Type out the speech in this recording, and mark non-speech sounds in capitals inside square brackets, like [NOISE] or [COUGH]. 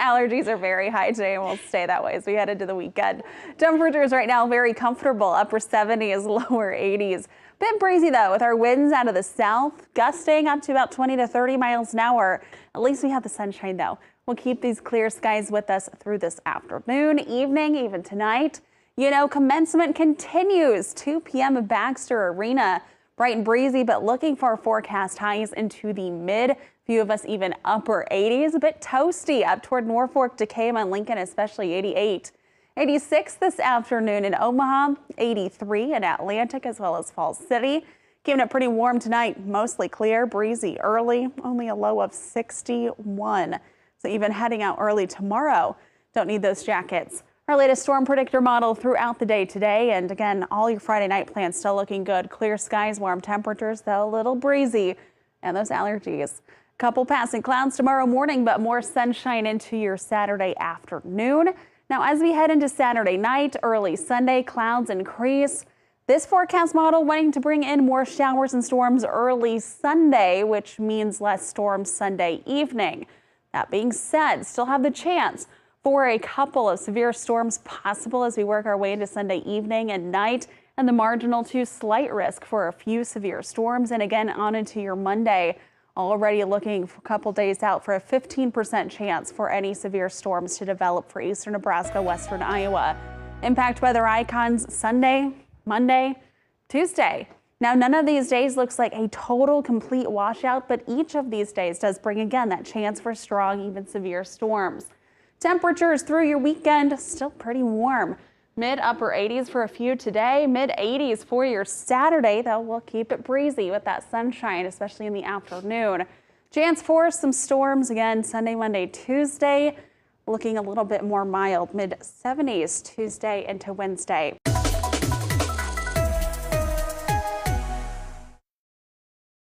allergies are very high today and will stay that way as we head into the weekend. Temperatures right now very comfortable, upper 70s, [LAUGHS] lower 80s. Bit breezy though with our winds out of the south, gusting up to about 20 to 30 miles an hour. At least we have the sunshine though. We'll keep these clear skies with us through this afternoon, evening, even tonight. You know, commencement continues 2 p.m. Baxter Arena. Bright and breezy, but looking for forecast highs into the mid. Few of us even upper 80s. A bit toasty up toward Norfolk, Decatur, and Lincoln, especially 88. 86 this afternoon in Omaha, 83 in Atlantic as well as Falls City. Keeping it pretty warm tonight, mostly clear, breezy early, only a low of 61. So even heading out early tomorrow, don't need those jackets. Our latest storm predictor model throughout the day today. And again, all your Friday night plans still looking good. Clear skies, warm temperatures, though a little breezy and those allergies. Couple passing clouds tomorrow morning, but more sunshine into your Saturday afternoon. Now, as we head into Saturday night, early Sunday, clouds increase. This forecast model wanting to bring in more showers and storms early Sunday, which means less storms Sunday evening. That being said, still have the chance for a couple of severe storms possible as we work our way into Sunday evening and night and the marginal to slight risk for a few severe storms and again on into your Monday. Already looking a couple days out for a 15% chance for any severe storms to develop for eastern Nebraska, western Iowa. Impact weather icons Sunday, Monday, Tuesday. Now, none of these days looks like a total complete washout, but each of these days does bring again that chance for strong, even severe storms. Temperatures through your weekend still pretty warm. Mid upper 80s for a few today, mid 80s for your Saturday, though we'll keep it breezy with that sunshine, especially in the afternoon. Chance for some storms again Sunday, Monday, Tuesday, looking a little bit more mild, mid 70s Tuesday into Wednesday.